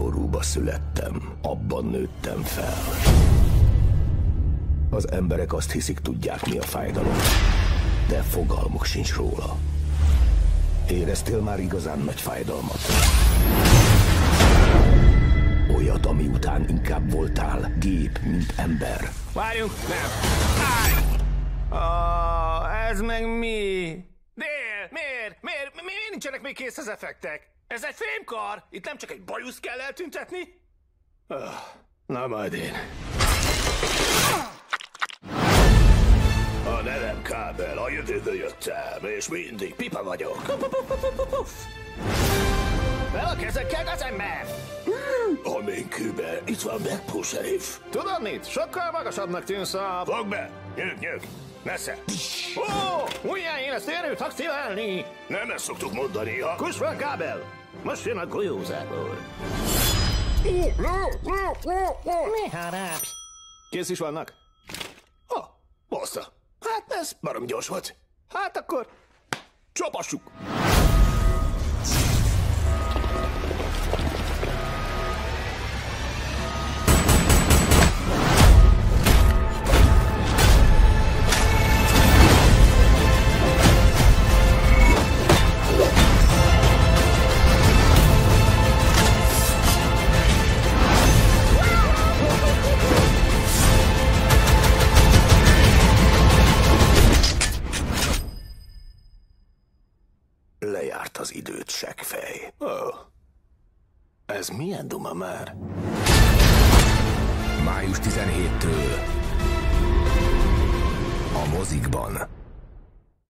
Amerikában születtem, abban nőttem fel. Az emberek azt hiszik, tudják mi a fájdalom, de fogalmuk sincs róla. Éreztél már igazán nagy fájdalmat? Olyat, ami után inkább voltál gép, mint ember. Várjunk, nem. Állj! Ez meg mi? Nincsenek még kész az effektek? Ez egy fémkar! Itt nem csak egy bajusz kell eltüntetni? Ah, na majd én. A nevem Kábel, a jövőből jöttem, és mindig pipa vagyok. Fel a kezekkel az ember! Amin kőbe, itt van megpuszeif. Tudod mit? Sokkal magasabbnak tűnsz a... Fogd be! Nyög, nyög! Nesze! Ó, újjáélesztő erőt aktiválni! Nem ezt szoktuk mondani, ha... Kuss fel, kábel! Most jön a golyózából. Mi harapsz? Kész is vannak? Ha, hozta. Hát ez barom gyors volt. Hát akkor Csapassuk! Lejárt az időt, seggfej. Ó, ez milyen duma már? Május 17-től a mozikban.